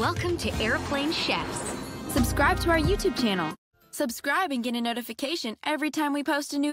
Welcome to Airplane Chefs. Subscribe to our YouTube channel. Subscribe and get a notification every time we post a new.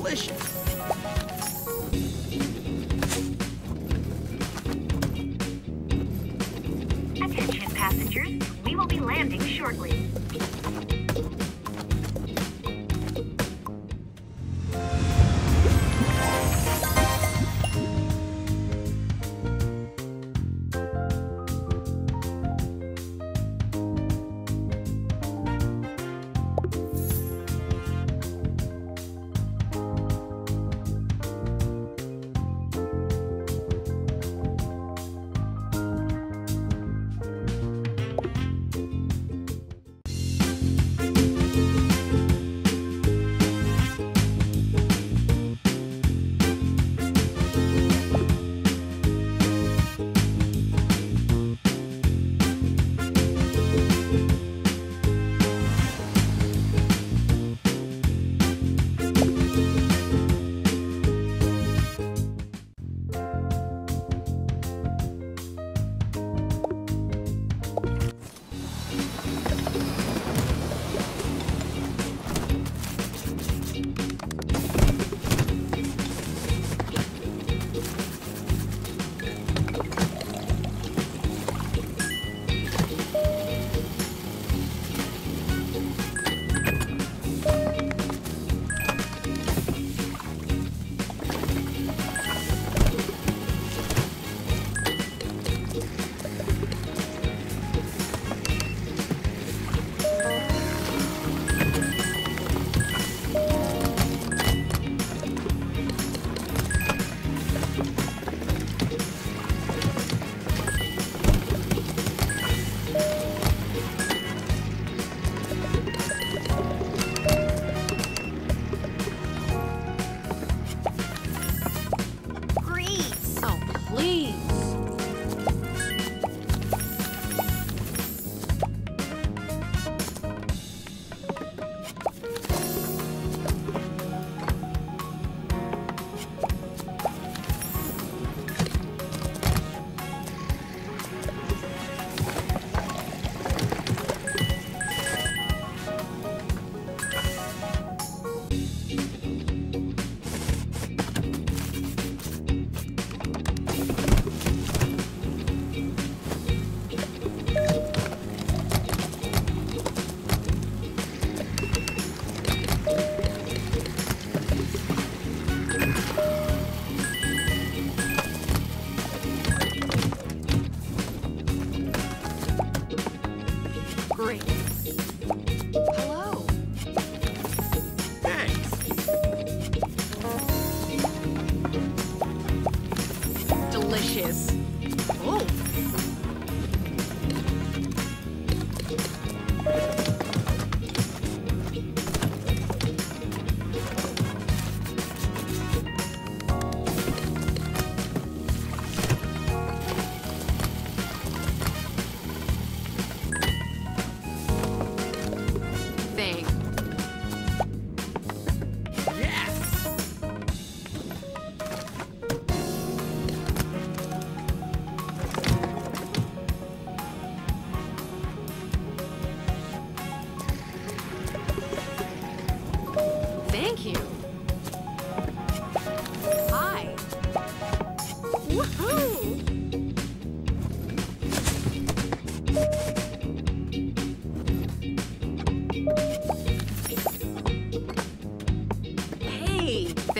Delicious.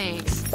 Thanks.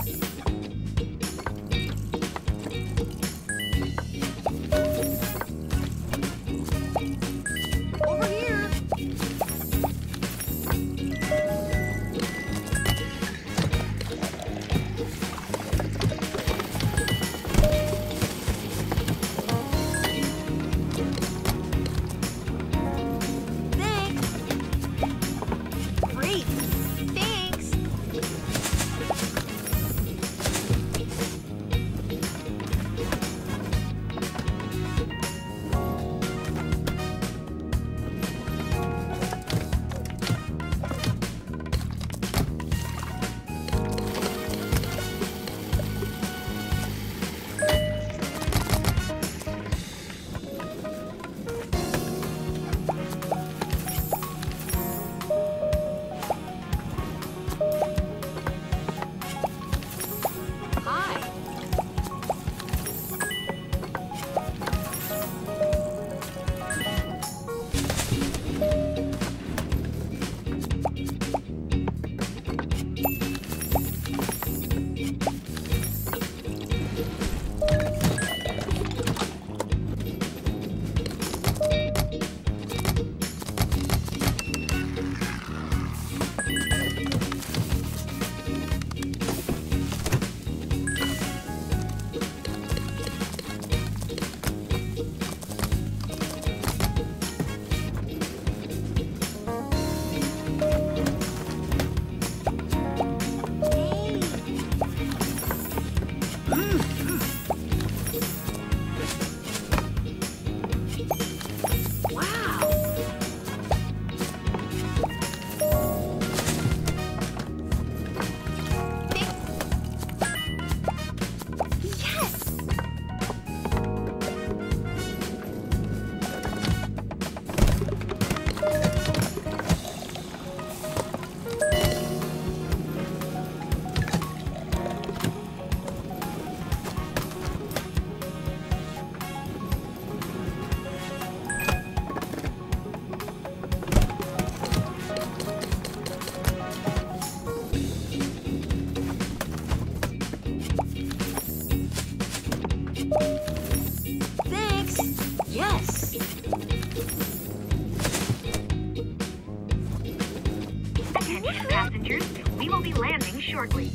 We will be landing shortly.